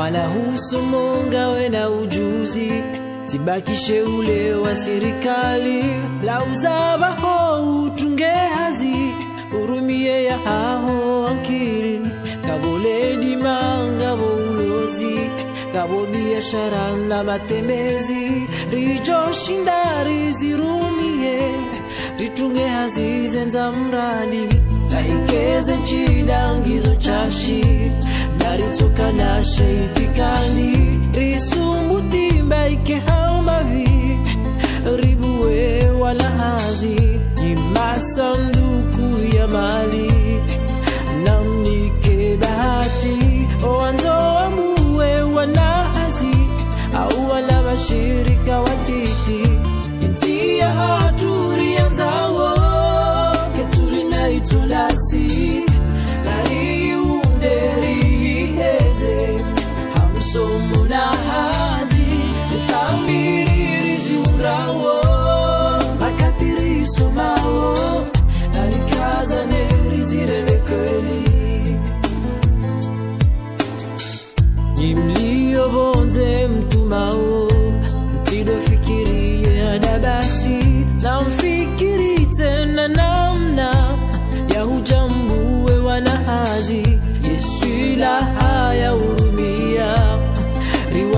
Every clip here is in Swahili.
mwana husomonga we na ujuzi tibakishe ule wa serikali. Lauzabaho utunge hazi urumie ya haho ankiri kaboledi mangabo ulozi kabo biashara na matembezi rijoshinda rizirumie ritunge hazizenza mradi. Nchida nchidangizo chashi Yarın çok alaşa itikani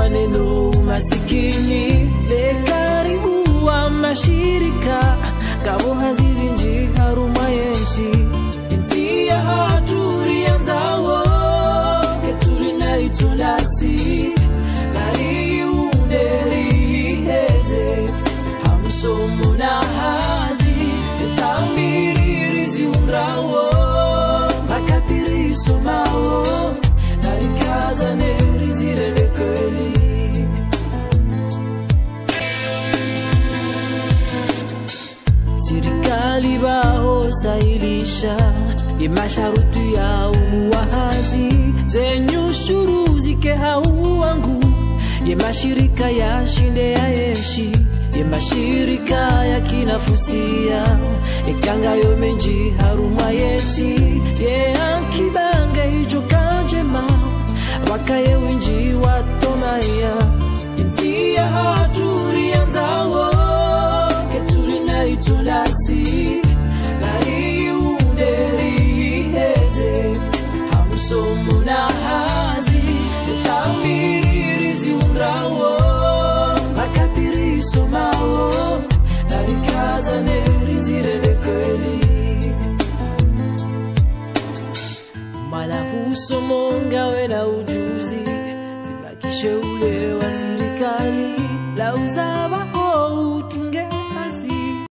maneno umasikini, bekari wa mashirika gabo hazi serikali bahosahilisha masharuti ya umuwahazi zenye ushuru zike hauwangu ye mashirika ya shinde ya yeshi ye mashirika ya kinafusia. Ekangayo yomenji haruma yeti hazi zitambiririziundrawo makatirisomawo narikazanerizirevekweli mala husomonga we na ujuzi zibakishe ule wa